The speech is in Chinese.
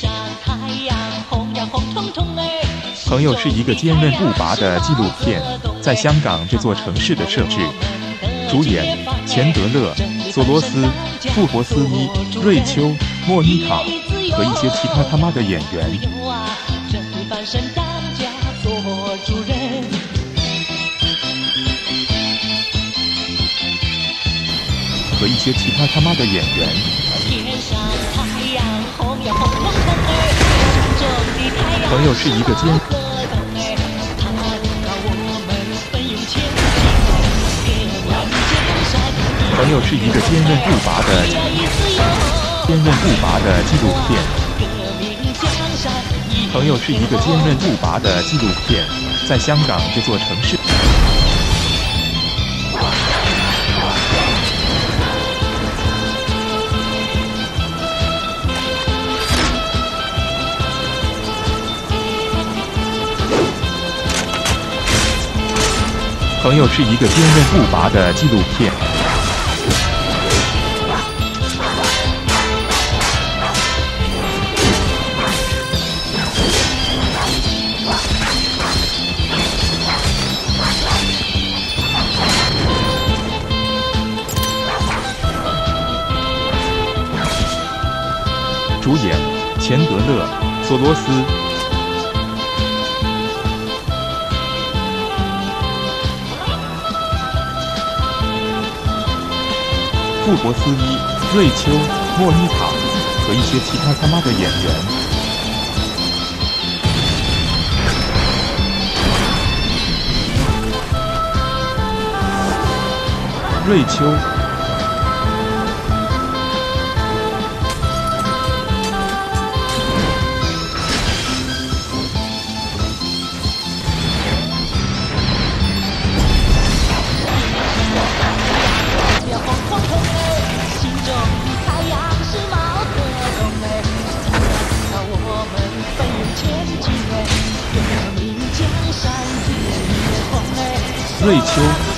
上太阳红呀红彤彤。朋友是一个坚韧不拔的纪录片，在香港这座城市的设置，主演钱德勒、索罗斯、富博斯、伊瑞秋、莫妮卡和一些其他他妈的演员。和一些其他他妈的演员。朋友是一个坚。朋友是一个坚韧不拔的坚韧不拔的纪录片。朋友是一个坚韧不拔的纪录片，在香港这座城市。朋友是一个坚韧不拔的纪录片。主演钱德勒、索罗斯、布博斯伊、瑞秋、莫妮卡和一些其他他妈的演员。瑞秋。瑞秋。